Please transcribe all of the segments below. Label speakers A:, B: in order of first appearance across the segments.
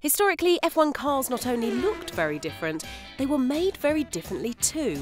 A: Historically, F1 cars not only looked very different, they were made very differently too.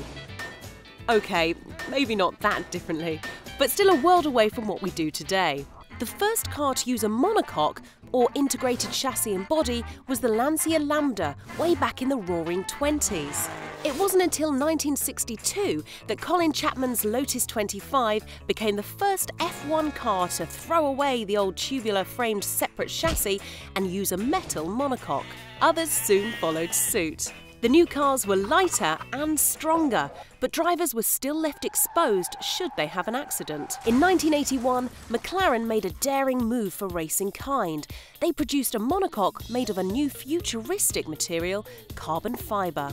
A: Okay, maybe not that differently, but still a world away from what we do today. The first car to use a monocoque, or integrated chassis and body, was the Lancia Lambda, way back in the roaring 20s. It wasn't until 1962 that Colin Chapman's Lotus 25 became the first F1 car to throw away the old tubular framed separate chassis and use a metal monocoque. Others soon followed suit. The new cars were lighter and stronger, but drivers were still left exposed should they have an accident. In 1981, McLaren made a daring move for racing kind. They produced a monocoque made of a new futuristic material, carbon fibre.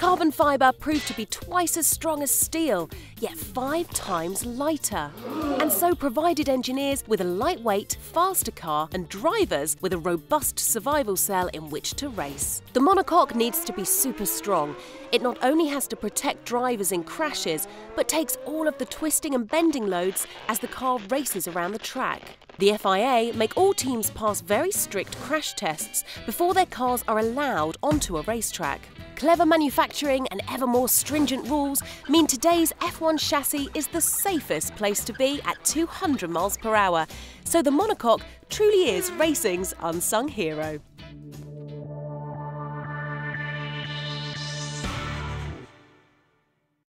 A: Carbon fibre proved to be twice as strong as steel, yet five times lighter, and so provided engineers with a lightweight, faster car and drivers with a robust survival cell in which to race. The monocoque needs to be super strong. It not only has to protect drivers in crashes, but takes all of the twisting and bending loads as the car races around the track. The FIA make all teams pass very strict crash tests before their cars are allowed onto a racetrack. Clever manufacturing and ever more stringent rules mean today's F1 chassis is the safest place to be at 200 miles per hour. So the monocoque truly is racing's unsung hero.